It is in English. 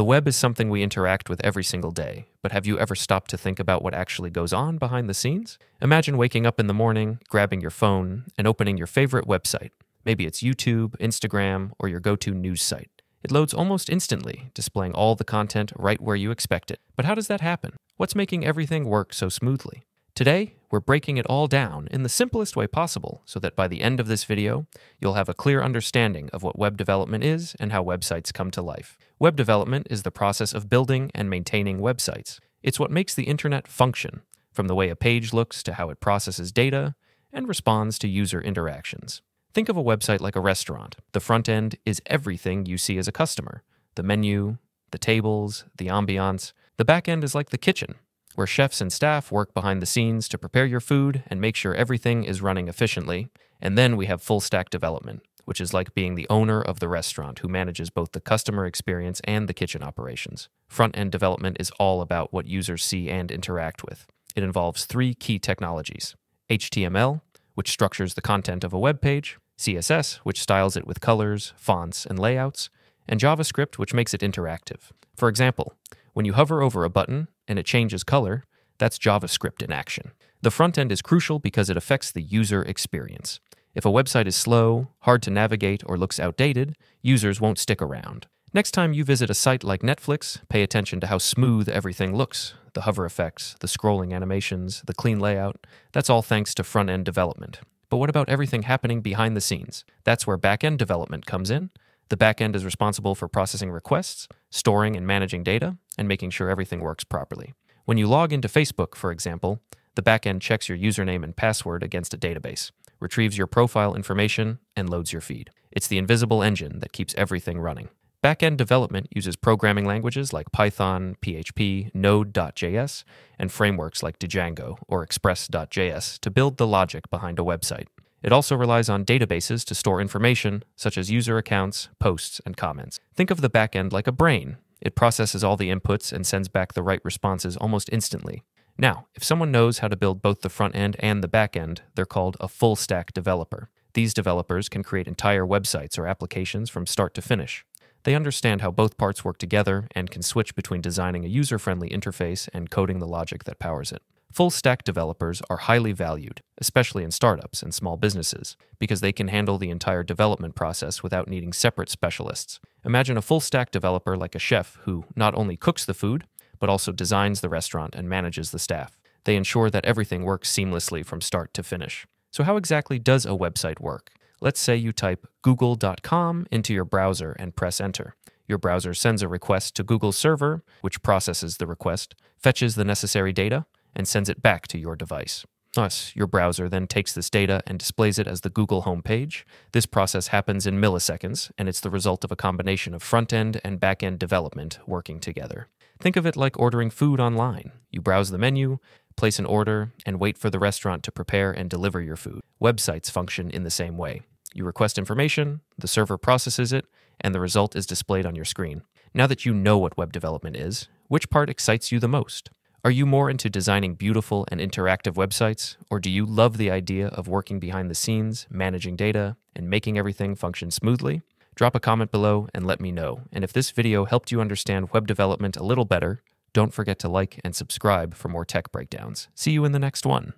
The web is something we interact with every single day, but have you ever stopped to think about what actually goes on behind the scenes? Imagine waking up in the morning, grabbing your phone, and opening your favorite website. Maybe it's YouTube, Instagram, or your go to news site. It loads almost instantly, displaying all the content right where you expect it. But how does that happen? What's making everything work so smoothly? Today, we're breaking it all down in the simplest way possible so that by the end of this video, you'll have a clear understanding of what web development is and how websites come to life. Web development is the process of building and maintaining websites. It's what makes the internet function, from the way a page looks to how it processes data and responds to user interactions. Think of a website like a restaurant. The front end is everything you see as a customer the menu, the tables, the ambiance. The back end is like the kitchen, where chefs and staff work behind the scenes to prepare your food and make sure everything is running efficiently. And then we have full stack development, which is like being the owner of the restaurant who manages both the customer experience and the kitchen operations. Front end development is all about what users see and interact with. It involves three key technologies HTML, which structures the content of a web page, CSS, which styles it with colors, fonts, and layouts, and JavaScript, which makes it interactive. For example, when you hover over a button and it changes color, that's JavaScript in action. The front end is crucial because it affects the user experience. If a website is slow, hard to navigate, or looks outdated, users won't stick around. Next time you visit a site like Netflix, pay attention to how smooth everything looks the hover effects, the scrolling animations, the clean layout. That's all thanks to front end development. But what about everything happening behind the scenes? That's where back end development comes in. The backend is responsible for processing requests, storing and managing data, and making sure everything works properly. When you log into Facebook, for example, the backend checks your username and password against a database, retrieves your profile information, and loads your feed. It's the invisible engine that keeps everything running. Backend development uses programming languages like Python, PHP, Node.js, and frameworks like Django or Express.js to build the logic behind a website. It also relies on databases to store information, such as user accounts, posts, and comments. Think of the backend like a brain. It processes all the inputs and sends back the right responses almost instantly. Now, if someone knows how to build both the front end and the back end, they're called a full stack developer. These developers can create entire websites or applications from start to finish. They understand how both parts work together and can switch between designing a user friendly interface and coding the logic that powers it. Full stack developers are highly valued, especially in startups and small businesses, because they can handle the entire development process without needing separate specialists. Imagine a full stack developer like a chef who not only cooks the food, but also designs the restaurant and manages the staff. They ensure that everything works seamlessly from start to finish. So, how exactly does a website work? Let's say you type google.com into your browser and press enter. Your browser sends a request to Google's server, which processes the request, fetches the necessary data, and sends it back to your device. Thus, your browser then takes this data and displays it as the Google homepage. This process happens in milliseconds, and it's the result of a combination of front end and back end development working together. Think of it like ordering food online. You browse the menu, place an order, and wait for the restaurant to prepare and deliver your food. Websites function in the same way. You request information, the server processes it, and the result is displayed on your screen. Now that you know what web development is, which part excites you the most? Are you more into designing beautiful and interactive websites, or do you love the idea of working behind the scenes, managing data, and making everything function smoothly? Drop a comment below and let me know. And if this video helped you understand web development a little better, don't forget to like and subscribe for more tech breakdowns. See you in the next one.